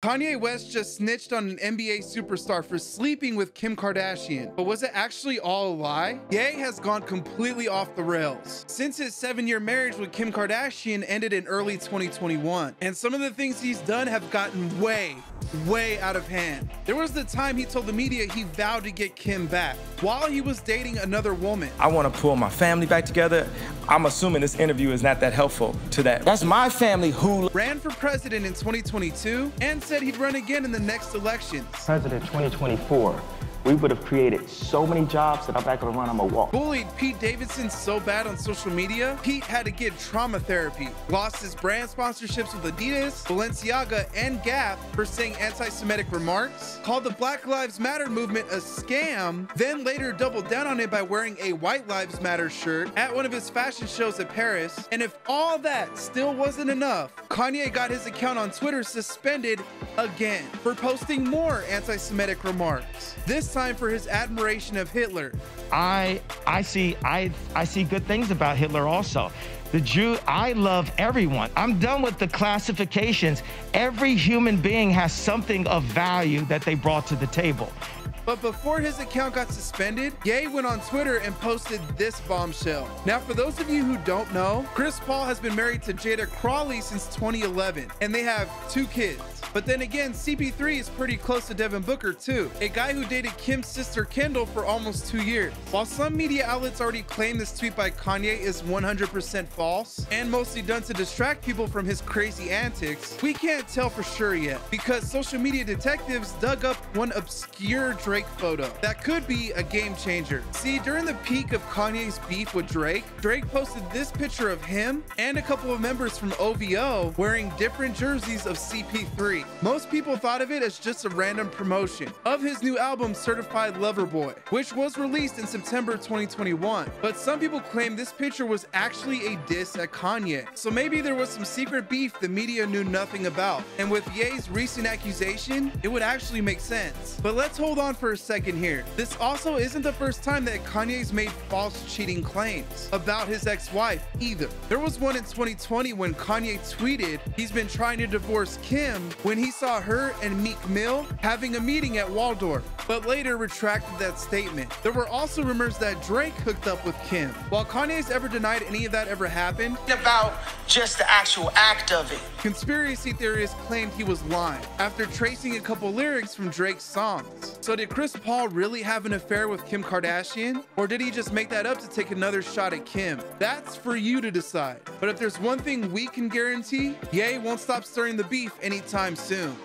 Kanye West just snitched on an NBA superstar for sleeping with Kim Kardashian, but was it actually all a lie? Ye has gone completely off the rails. Since his seven-year marriage with Kim Kardashian ended in early 2021, and some of the things he's done have gotten way, way out of hand. There was the time he told the media he vowed to get Kim back while he was dating another woman. I want to pull my family back together. I'm assuming this interview is not that helpful to that. That's my family who ran for president in 2022 and said he'd run again in the next elections. President 2024 we would have created so many jobs that I'm not gonna run on a walk. Bullied Pete Davidson so bad on social media, Pete had to get trauma therapy. Lost his brand sponsorships with Adidas, Balenciaga, and Gap for saying anti-Semitic remarks. Called the Black Lives Matter movement a scam, then later doubled down on it by wearing a White Lives Matter shirt at one of his fashion shows at Paris. And if all that still wasn't enough, Kanye got his account on Twitter suspended again for posting more anti-Semitic remarks. This time for his admiration of Hitler. I I see I I see good things about Hitler also. The Jew, I love everyone. I'm done with the classifications. Every human being has something of value that they brought to the table. But before his account got suspended, Ye went on Twitter and posted this bombshell. Now, for those of you who don't know, Chris Paul has been married to Jada Crawley since 2011, and they have two kids. But then again, CP3 is pretty close to Devin Booker too, a guy who dated Kim's sister Kendall for almost two years. While some media outlets already claim this tweet by Kanye is 100% false and mostly done to distract people from his crazy antics, we can't tell for sure yet because social media detectives dug up one obscure Drake photo that could be a game changer. See, during the peak of Kanye's beef with Drake, Drake posted this picture of him and a couple of members from OVO wearing different jerseys of CP3. Most people thought of it as just a random promotion of his new album Certified Lover Boy, which was released in September 2021. But some people claim this picture was actually a diss at Kanye. So maybe there was some secret beef the media knew nothing about. And with Ye's recent accusation, it would actually make sense. But let's hold on for a second here. This also isn't the first time that Kanye's made false cheating claims about his ex-wife either. There was one in 2020 when Kanye tweeted he's been trying to divorce Kim when he saw her and Meek Mill having a meeting at Waldorf, but later retracted that statement. There were also rumors that Drake hooked up with Kim. While Kanye's ever denied any of that ever happened, about just the actual act of it. Conspiracy theorists claimed he was lying after tracing a couple lyrics from Drake's songs. So did Chris Paul really have an affair with Kim Kardashian? Or did he just make that up to take another shot at Kim? That's for you to decide. But if there's one thing we can guarantee, Ye won't stop stirring the beef anytime soon.